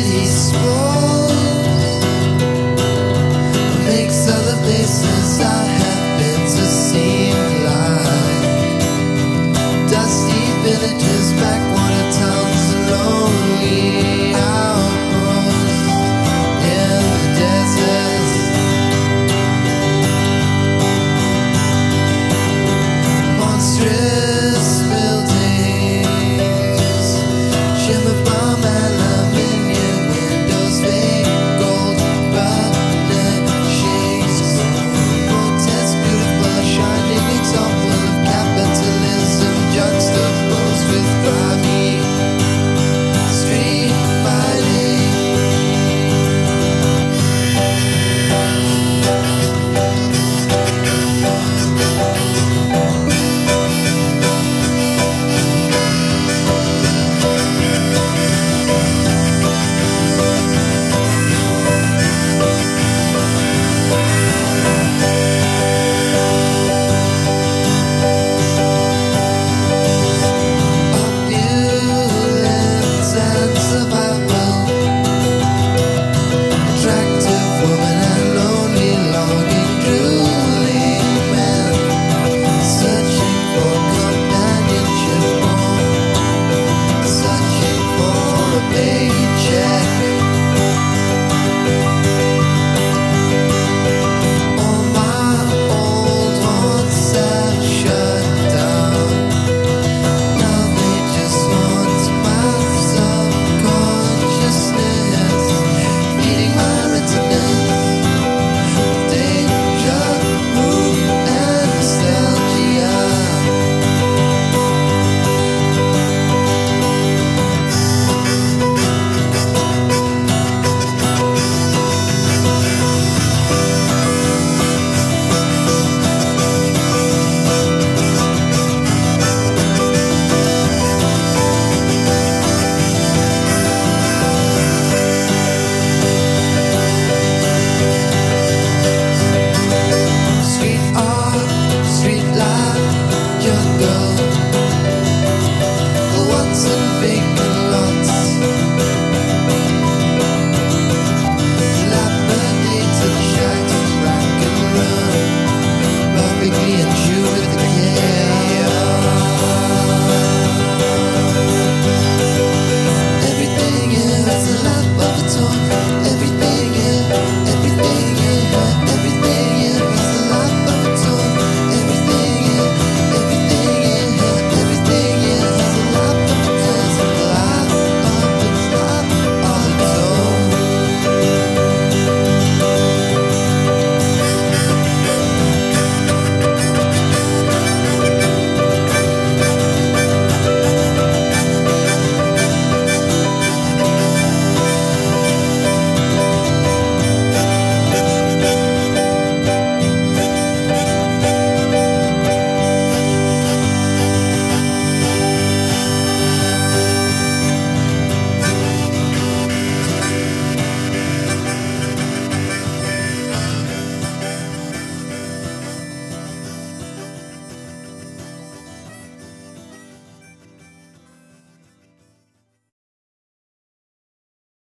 these small